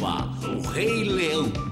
O Rei Leão.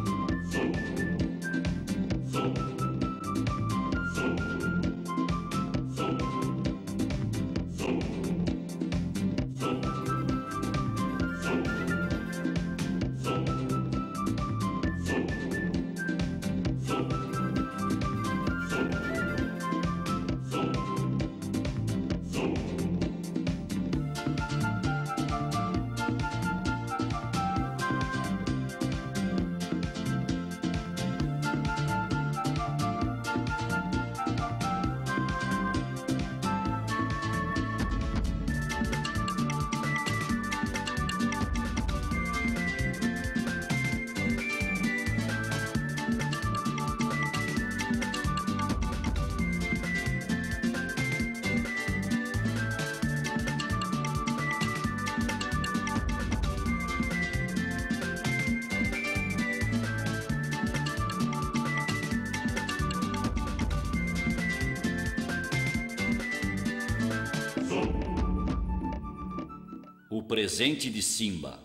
Presente de Simba.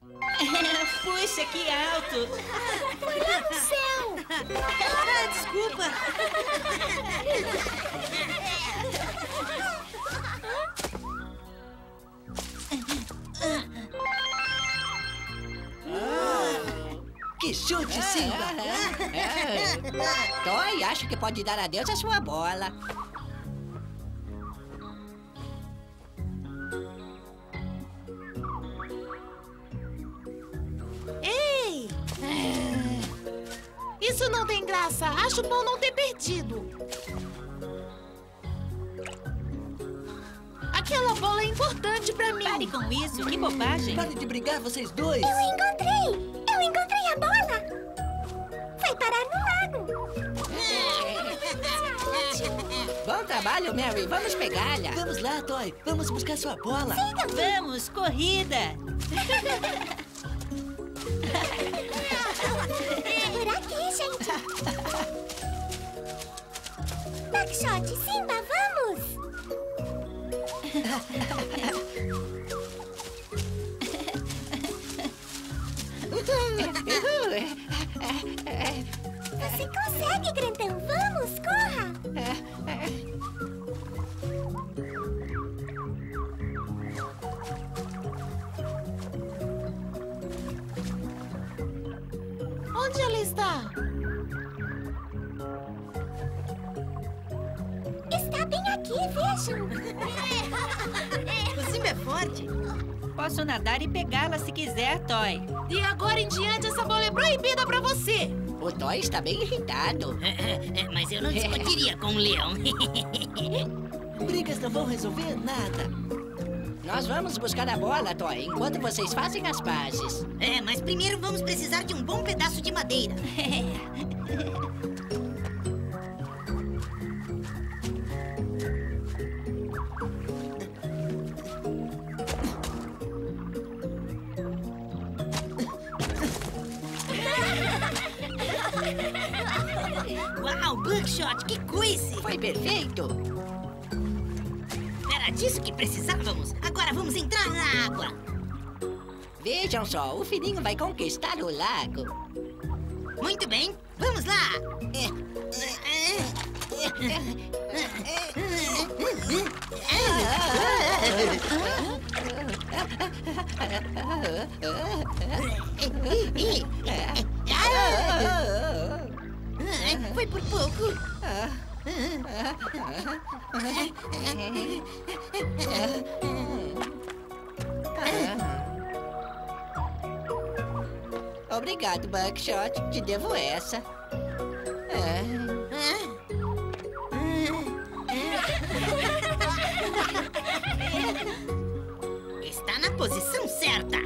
Puxa, que alto! Foi lá no céu! Ah, desculpa! Que chute, Simba! Toy, acho que pode dar adeus à sua bola. Graça. Acho bom não ter perdido. Aquela bola é importante pra mim. Pare com isso, que bobagem! Pare de brigar, vocês dois! Eu encontrei! Eu encontrei a bola! Foi parar no lago! Bom trabalho, Mary. Vamos pegá-la. Vamos lá, Toy. Vamos buscar sua bola. Vamos, corrida! Por aqui, gente! Backshot, Simba, vamos! Você consegue, grandão! Vamos, corra! Aqui, vejam! O Simba é forte! Posso nadar e pegá-la se quiser, Toy. De agora em diante, essa bola é proibida pra você. O Toy está bem irritado. Mas eu não discutiria com o leão. Brigas não vão resolver nada. Nós vamos buscar a bola, Toy, enquanto vocês fazem as pazes. É, mas primeiro vamos precisar de um bom pedaço de madeira. Buckshot, que coisa! Foi perfeito. Era disso que precisávamos. Agora vamos entrar na água. Vejam só, o filhinho vai conquistar o lago. Muito bem, vamos lá. Foi por pouco. Obrigado, Buckshot. Te devo essa. Está na posição certa.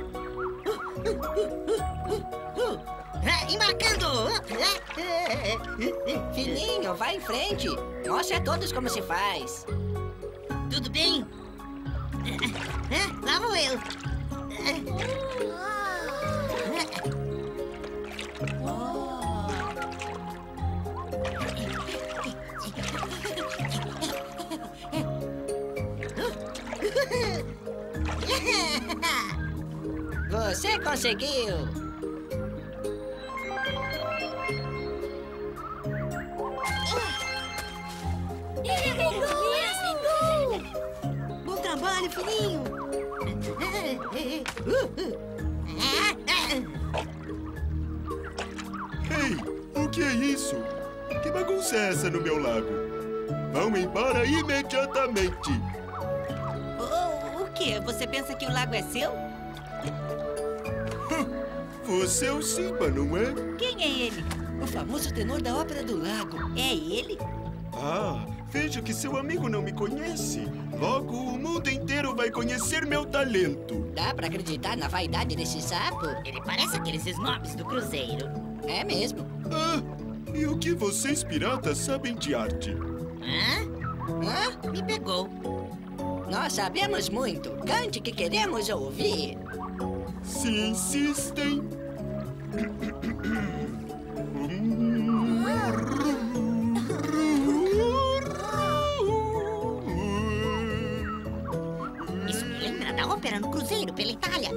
É, Embarcando! Filhinho, vai em frente. Mostre a todos como se faz. Tudo bem? Lá vou eu. Você conseguiu! Filhinho. Ei, o que é isso? Que bagunça é essa no meu lago? Vão embora imediatamente. Oh, o quê? Você pensa que o lago é seu? Você é o Simba, não é? Quem é ele? O famoso tenor da Ópera do Lago. É ele? Ah, vejo que seu amigo não me conhece. Logo, o mundo inteiro vai conhecer meu talento. Dá pra acreditar na vaidade desse sapo? Ele parece aqueles snobs do cruzeiro. É mesmo. Ah, e o que vocês piratas sabem de arte? Hã? Hã? Me pegou. Nós sabemos muito. Cante que queremos ouvir. Se insistem. Isso ópera no cruzeiro pela Itália.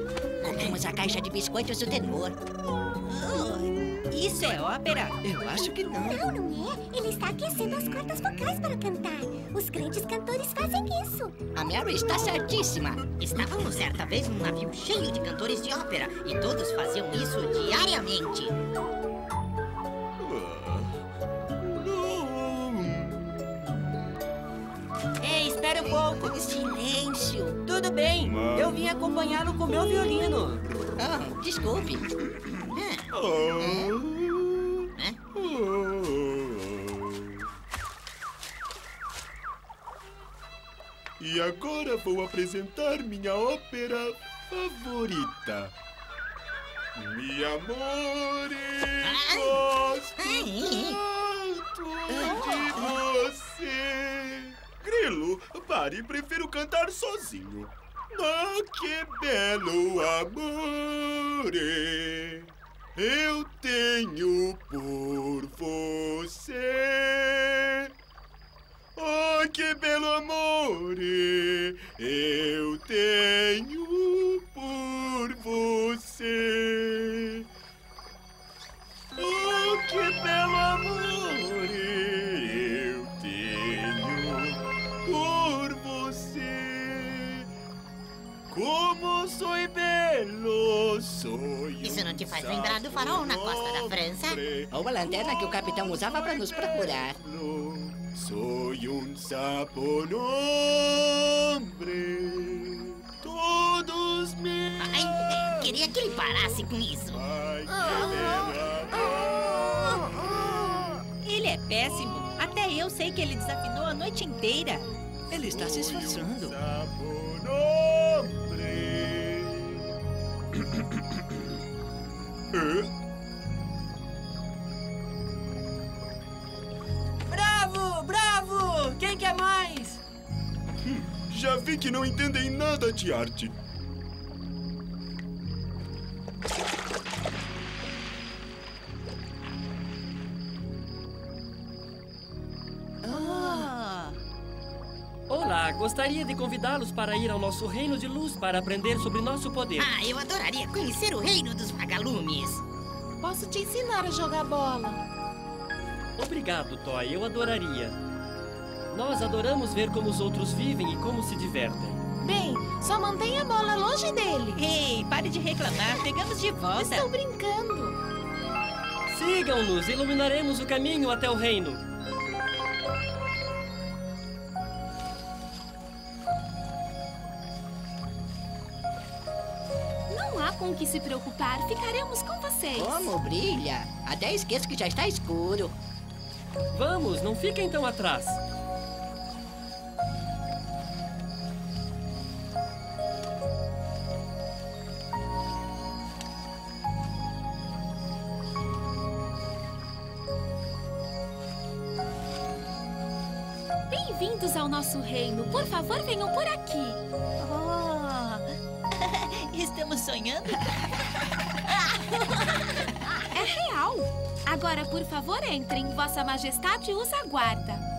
Compramos a caixa de biscoitos do tenor. Oh, isso é ópera? Eu acho que não. Não, não é. Ele está aquecendo as cordas vocais para cantar. Os grandes cantores fazem isso. A Mary está certíssima. Estávamos certa vez num navio cheio de cantores de ópera e todos faziam isso diariamente. Pouco. Silêncio. Tudo bem, eu vim acompanhá-lo com meu violino. Ah, desculpe. E agora vou apresentar minha ópera favorita. Mi amore, gosto tanto de você. Grilo, pare, prefiro cantar sozinho. Ah, que belo amore eu tenho por você. Oh, que belo amore eu tenho por você. Sou te faz lembrar do farol na costa da França? Ou a lanterna que o capitão usava para nos procurar. Soy un sapo nombre. Todos me. Ai, eh, queria que ele parasse com isso. Ay, que Ele é péssimo. Até eu sei que ele desafinou a noite inteira. Ele está se esforçando. Bravo, bravo! Quem quer mais? Já vi que não entendem nada de arte. Gostaria de convidá-los para ir ao nosso reino de luz para aprender sobre nosso poder. Ah, eu adoraria conhecer o reino dos vagalumes. Posso te ensinar a jogar bola. Obrigado, Toy, eu adoraria. Nós adoramos ver como os outros vivem e como se divertem. Bem, só mantenha a bola longe dele. ei, pare de reclamar. Pegamos de volta. Estou brincando. Sigam-nos, iluminaremos o caminho até o reino. Que se preocupar. Ficaremos com vocês. Como brilha? Até esqueço que já está escuro. Vamos, não fiquem tão atrás. Bem-vindos ao nosso reino. Por favor, venham por aqui. Estamos sonhando? É real. Agora, por favor, entrem. Vossa Majestade os aguarda. só.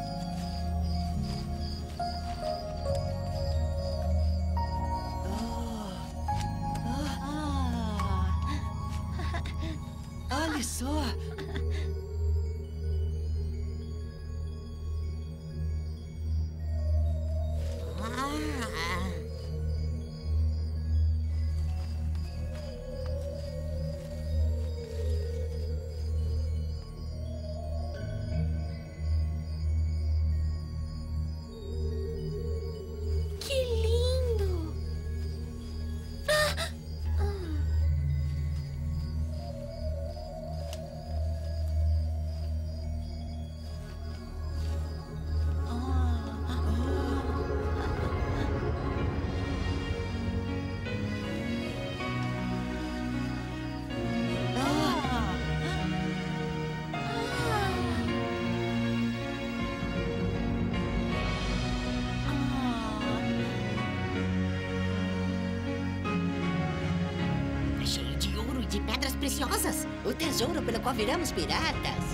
Preciosas. O tesouro pelo qual viramos piratas.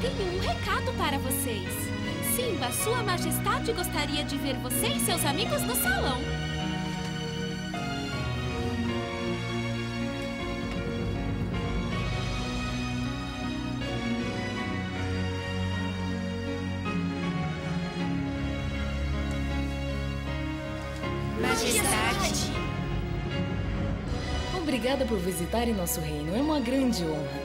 Tenho um recado para vocês. Simba, Sua Majestade gostaria de ver você e seus amigos no salão. Obrigada por visitarem nosso reino. É uma grande honra.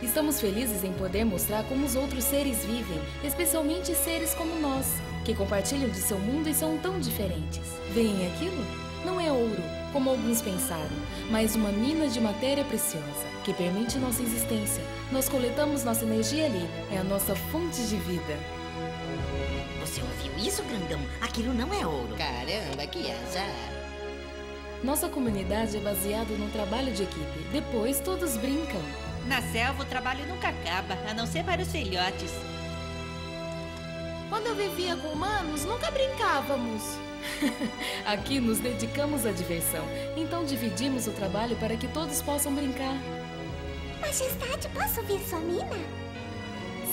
Estamos felizes em poder mostrar como os outros seres vivem, especialmente seres como nós, que compartilham de seu mundo e são tão diferentes. Veem aquilo? Não é ouro, como alguns pensaram, mas uma mina de matéria preciosa, que permite nossa existência. Nós coletamos nossa energia ali, é a nossa fonte de vida. Você ouviu isso, grandão? Aquilo não é ouro. Caramba, que azar. Nossa comunidade é baseada no trabalho de equipe. Depois todos brincam. Na selva o trabalho nunca acaba, a não ser para os filhotes. Quando eu vivia com humanos, nunca brincávamos. Aqui nos dedicamos à diversão, então dividimos o trabalho para que todos possam brincar. Majestade, posso ver sua mina?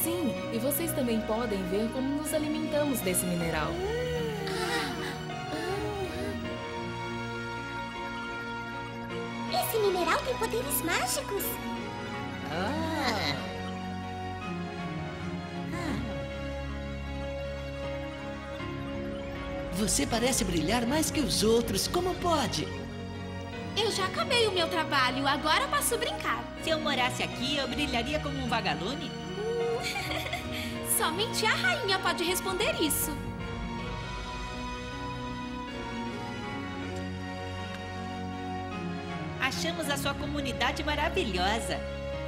Sim, e vocês também podem ver como nos alimentamos desse mineral. Esse tem poderes mágicos. Ah, você parece brilhar mais que os outros. Como pode? Eu já acabei o meu trabalho, agora posso brincar. Se eu morasse aqui, eu brilharia como um vagalume. Somente a rainha pode responder isso. Achamos a sua comunidade maravilhosa.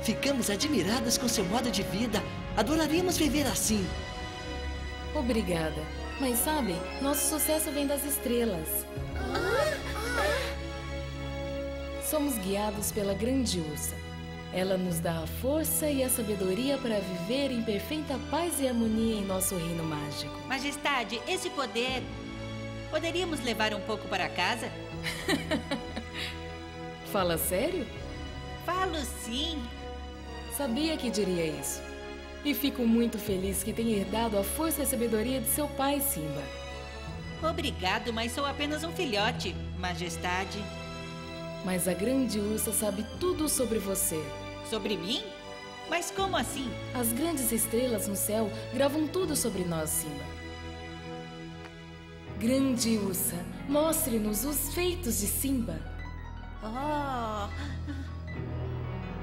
Ficamos admirados com seu modo de vida. Adoraríamos viver assim. Obrigada. Mas sabem, nosso sucesso vem das estrelas. Somos guiados pela grande ursa. Ela nos dá a força e a sabedoria para viver em perfeita paz e harmonia em nosso reino mágico. Majestade, esse poder. Poderíamos levar um pouco para casa? Fala sério? Falo sim. Sabia que diria isso. E fico muito feliz que tenha herdado a força e a sabedoria de seu pai, Simba. Obrigado, mas sou apenas um filhote, Majestade. Mas a grande ursa sabe tudo sobre você. Sobre mim? Mas como assim? As grandes estrelas no céu gravam tudo sobre nós, Simba. Grande ursa, mostre-nos os feitos de Simba. Oh,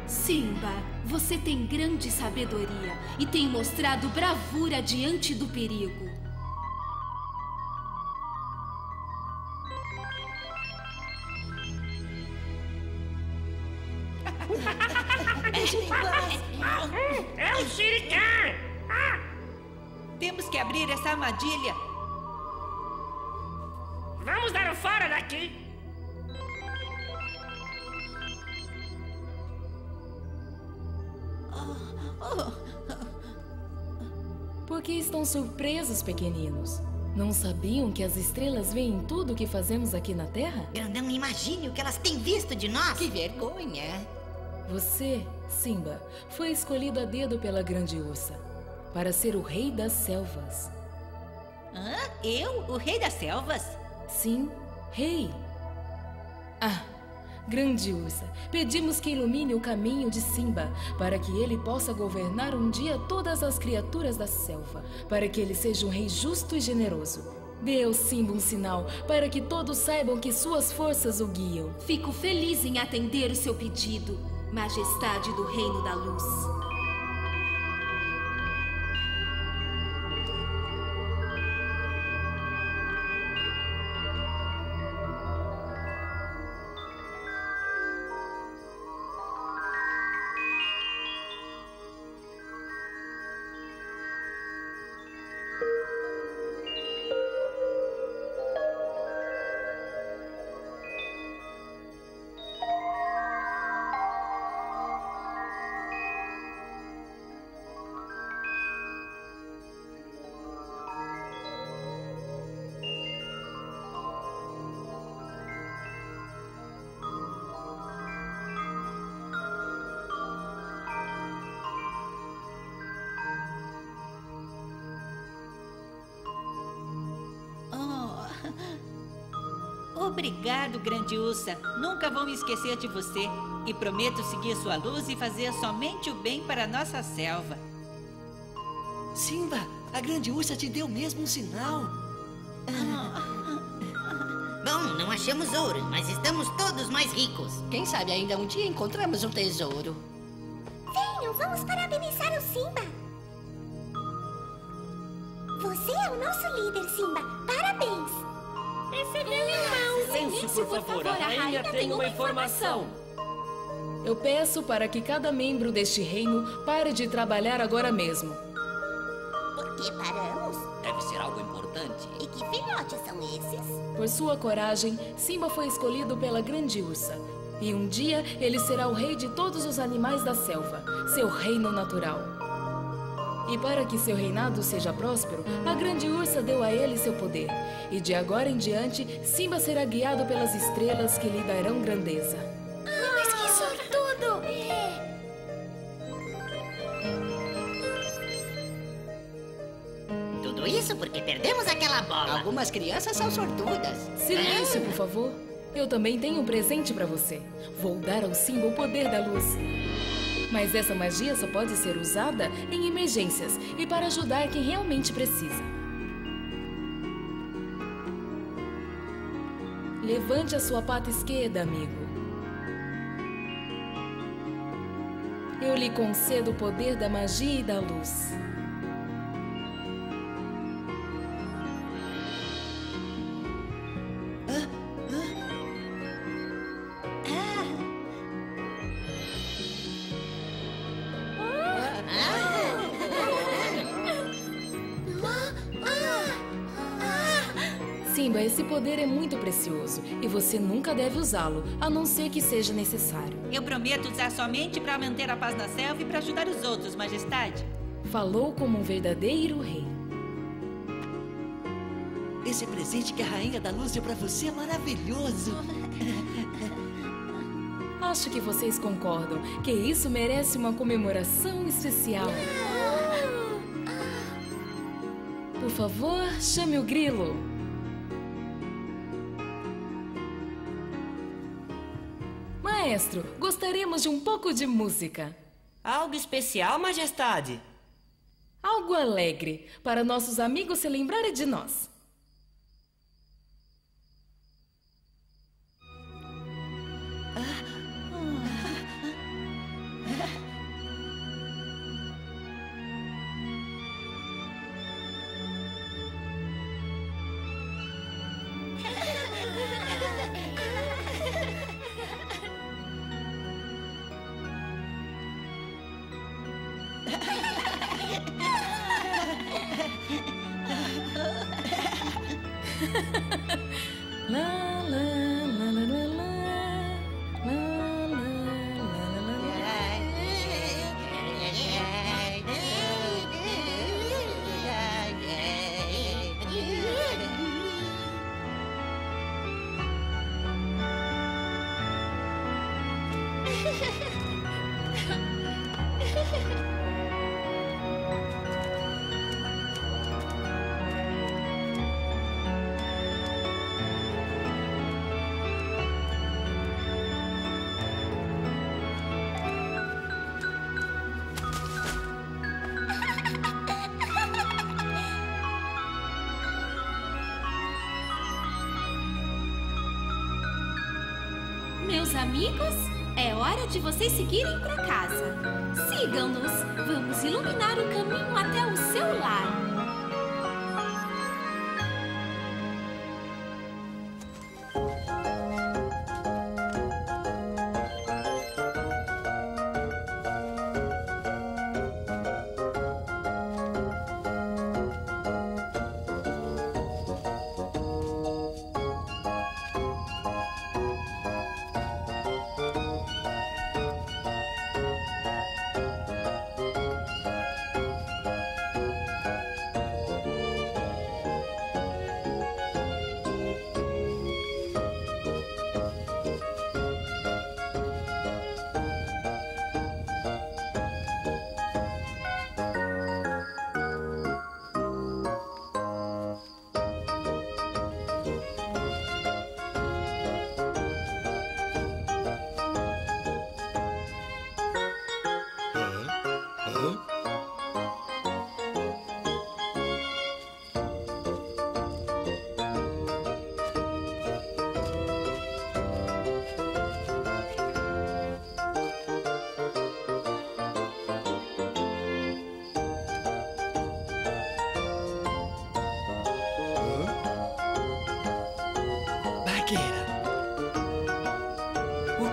Simba, você tem grande sabedoria e tem mostrado bravura diante do perigo. é o Shuriken! Temos que abrir essa armadilha. Vamos dar o fora daqui! Por que estão surpresos, pequeninos? Não sabiam que as estrelas veem tudo o que fazemos aqui na Terra? Grandão, imagine o que elas têm visto de nós. Que vergonha. Você, Simba, foi escolhido a dedo pela grande ursa para ser o rei das selvas. Hã? Eu? O rei das selvas? Sim, rei. Ah, Grande Ursa, pedimos que ilumine o caminho de Simba, para que ele possa governar um dia todas as criaturas da selva, para que ele seja um rei justo e generoso. Dê ao Simba um sinal, para que todos saibam que suas forças o guiam. Fico feliz em atender o seu pedido, Majestade do Reino da Luz. Obrigado, grande Ursa. Nunca vou me esquecer de você. E prometo seguir sua luz e fazer somente o bem para a nossa selva. Simba, a grande ursa te deu mesmo um sinal. Bom, não achamos ouro, mas estamos todos mais ricos. Quem sabe ainda um dia encontramos um tesouro. Venham, vamos parabenizar o Simba. Você é o nosso líder, Simba. Parabéns. Esse é meu irmão. Silêncio, por favor. A rainha tem uma informação. Eu peço para que cada membro deste reino pare de trabalhar agora mesmo. Por que paramos? Deve ser algo importante. E que filhotes são esses? Por sua coragem, Simba foi escolhido pela grande ursa. E um dia ele será o rei de todos os animais da selva, seu reino natural. E para que seu reinado seja próspero, a grande ursa deu a ele seu poder. E de agora em diante, Simba será guiado pelas estrelas que lhe darão grandeza. Ah, mas que sortudo! Tudo isso porque perdemos aquela bola. Algumas crianças são sortudas. Silêncio, por favor. Eu também tenho um presente para você. Vou dar ao Simba o poder da luz. Mas essa magia só pode ser usada em emergências e para ajudar quem realmente precisa. Levante a sua pata esquerda, amigo. Eu lhe concedo o poder da magia e da luz. Poder é muito precioso e você nunca deve usá-lo, a não ser que seja necessário. Eu prometo usar somente para manter a paz na selva e para ajudar os outros, Majestade. Falou como um verdadeiro rei. Esse presente que a Rainha da Luz deu pra você é maravilhoso. Acho que vocês concordam que isso merece uma comemoração especial. Por favor, chame o grilo. Maestro, gostaríamos de um pouco de música. Algo especial, Majestade? Algo alegre, para nossos amigos se lembrarem de nós. Ha ha ha! Meus amigos, é hora de vocês seguirem para casa. Sigam-nos. Vamos iluminar o caminho até o seu lar.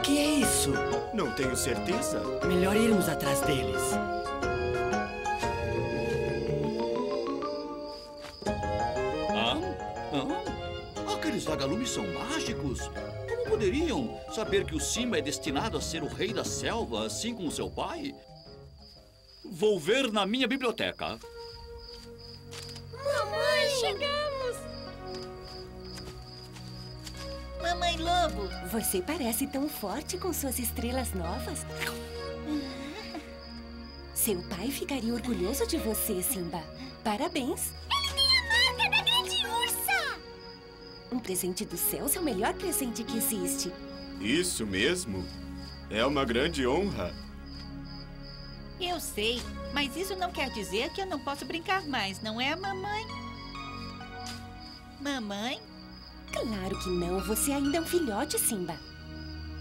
Que é isso? Não tenho certeza. Melhor irmos atrás deles. Hã? Hã? Aqueles vagalumes são mágicos? Como poderiam saber que o Simba é destinado a ser o rei da selva, assim como seu pai? Vou ver na minha biblioteca. Mamãe Lobo, você parece tão forte com suas estrelas novas. Seu pai ficaria orgulhoso de você, Simba. Parabéns. Ele tem a marca da grande ursa! Um presente dos céus é o melhor presente que existe. Isso mesmo. É uma grande honra. Eu sei, mas isso não quer dizer que eu não posso brincar mais, não é, mamãe? Mamãe? Claro que não. Você ainda é um filhote, Simba.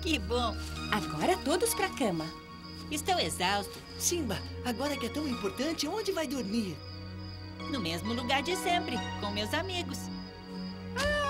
Que bom. Agora todos pra cama. Estou exausto. Simba, agora que é tão importante, onde vai dormir? No mesmo lugar de sempre, com meus amigos. Essa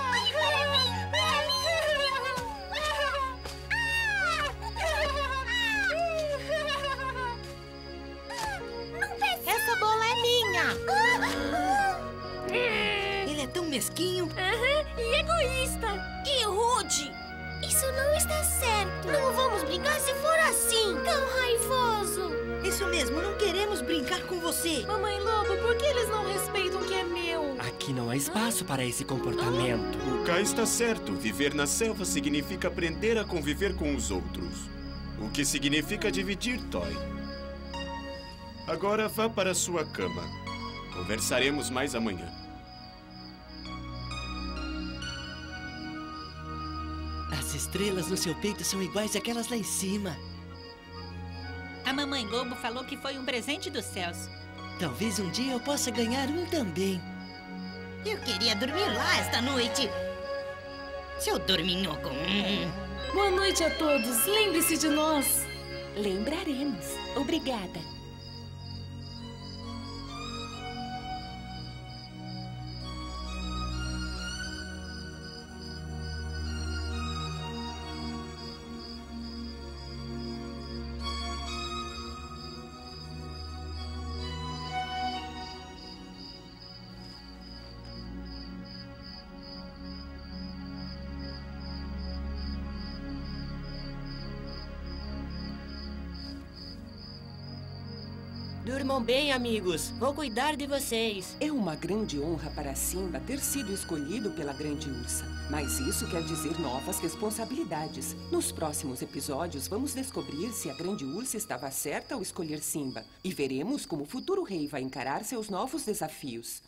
espaço para esse comportamento. O Kai está certo. Viver na selva significa aprender a conviver com os outros. O que significa dividir, Toy. Agora vá para sua cama. Conversaremos mais amanhã. As estrelas no seu peito são iguais àquelas lá em cima. A mamãe Lobo falou que foi um presente dos céus. Talvez um dia eu possa ganhar um também. Eu queria dormir lá esta noite. Seu dorminhoco. Boa noite a todos. Lembre-se de nós. Lembraremos. Obrigada. Durmam bem, amigos. Vou cuidar de vocês. É uma grande honra para Simba ter sido escolhido pela Grande Ursa. Mas isso quer dizer novas responsabilidades. Nos próximos episódios, vamos descobrir se a Grande Ursa estava certa ao escolher Simba. E veremos como o futuro rei vai encarar seus novos desafios.